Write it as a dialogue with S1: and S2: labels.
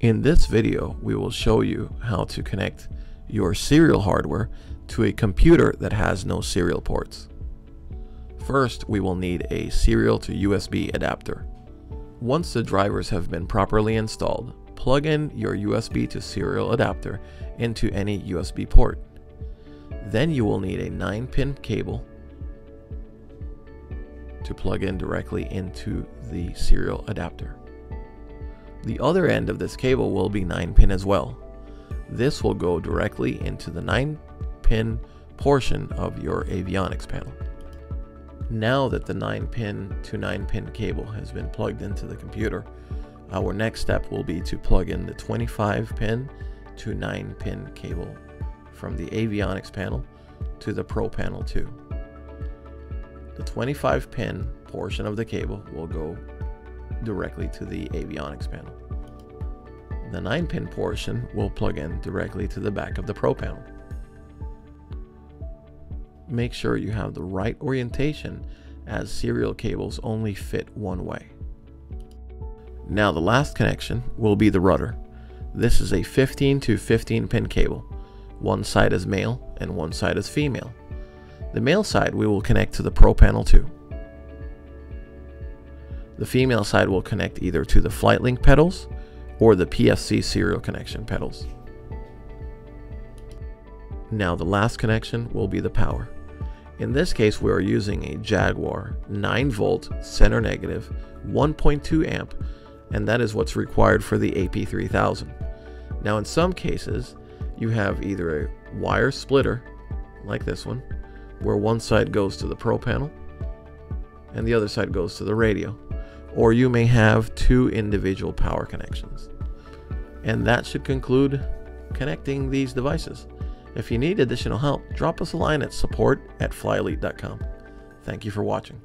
S1: In this video, we will show you how to connect your serial hardware to a computer that has no serial ports. First, we will need a serial to USB adapter. Once the drivers have been properly installed, plug in your USB to serial adapter into any USB port. Then you will need a 9-pin cable to plug in directly into the serial adapter. The other end of this cable will be 9 pin as well. This will go directly into the 9 pin portion of your avionics panel. Now that the 9 pin to 9 pin cable has been plugged into the computer, our next step will be to plug in the 25 pin to 9 pin cable from the avionics panel to the Pro panel 2. The 25 pin portion of the cable will go directly to the avionics panel. The 9 pin portion will plug in directly to the back of the Pro panel. Make sure you have the right orientation as serial cables only fit one way. Now the last connection will be the rudder. This is a 15 to 15 pin cable. One side is male and one side is female. The male side we will connect to the Pro Panel 2. The female side will connect either to the FlightLink pedals or the PFC serial connection pedals. Now the last connection will be the power. In this case we are using a Jaguar 9 volt center negative 1.2 amp and that is what's required for the AP3000. Now in some cases you have either a wire splitter like this one where one side goes to the Pro panel and the other side goes to the radio or you may have two individual power connections. And that should conclude connecting these devices. If you need additional help, drop us a line at support at flyelite.com. Thank you for watching.